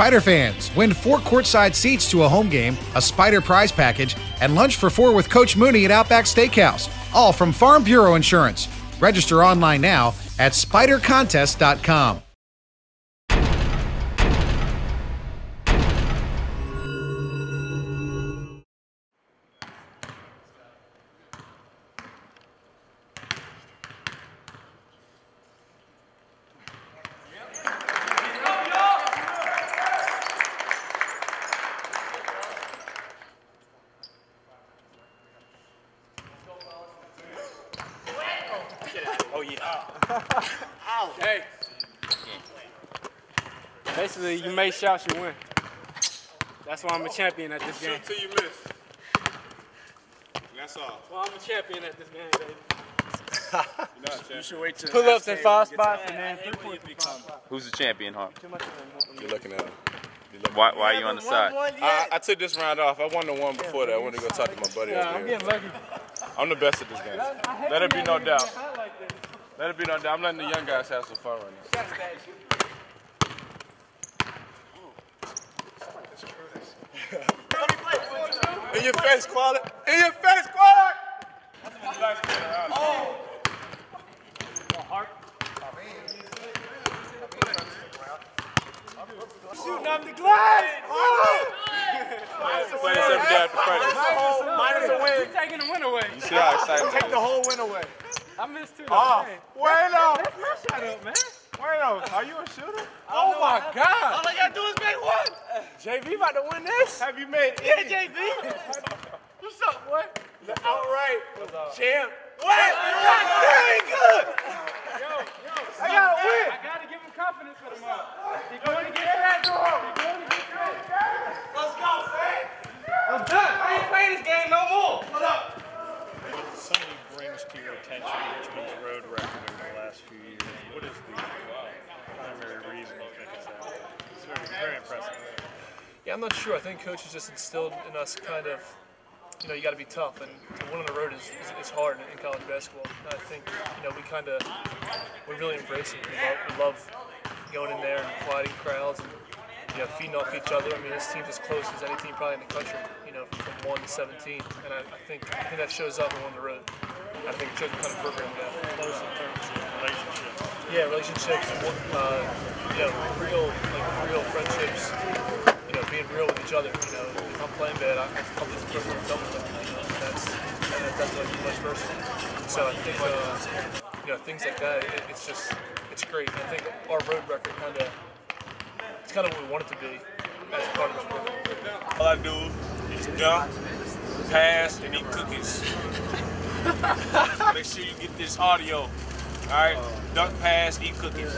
Spider fans, win four courtside seats to a home game, a Spider prize package, and lunch for four with Coach Mooney at Outback Steakhouse. All from Farm Bureau Insurance. Register online now at spidercontest.com. Yeah. Hey. Basically, you make shots, you win. That's why I'm a champion at this game. Shoot till you miss. That's all. Well, I'm a champion at this game, baby. You're not a champion. You should wait till Pull ups in five spots and then three points in five spots. Who's the champion, Hart? Too much of them. You're looking at him. Why, why are you on the side? I, I took this round off. I won the one before that. I wanted to go talk to my buddy Yeah, I'm getting lucky. I'm the best at this game. Let it be no doubt. Let it be no doubt. I'm letting the young guys have some fun right now. In your face, quality. In your face, quality. Shooting up the glass. Oh. Play this every day after practice. Minus a win. You're taking the win away. You see how excited I am? the whole win away. I missed two. Oh, Hey, wait up, That's my shot up, man. wait up. Are you a shooter? Oh my God. All I gotta do is make one. JV about to win this? Have you made Yeah, any? JB. What's up, boy? The outright champ. What? Very good. Yo, yo. I gotta win. I gotta give him confidence for tomorrow. He going to get that door. He going to get that. Let's go, man. I'm done. I ain't playing this game no more. What up? somebody brings to your attention Richmond's road record over the last few years, what is the primary reason you think it's that? It's very, very impressive. Yeah, I'm not sure. I think coach has just instilled in us kind of, you know, you got to be tough, and to win on the road is, is, is hard in, in college basketball. And I think, you know, we kind of, we really embrace it. We love, we love going in there and quieting crowds and, you know, feeding off each other. I mean, this team's as close as any team probably in the country, you from 1 to 17. And I, I think I think that shows up when on the road. I think it shows what kind of program we have. Close in terms of relationships. Yeah, relationships, uh, you know, real, like real friendships. You know, being real with each other. You know, if I'm playing bad, I, I come to this person and tell them that. You know, that's and that, that's like vice versa. So I think, uh, you know, things like that. It, it's just, it's great. I think our road record kind of, it's kind of what we want it to be as part of this program. All I do Duck, pass, and eat cookies. Make sure you get this audio. All right, duck, pass, eat cookies.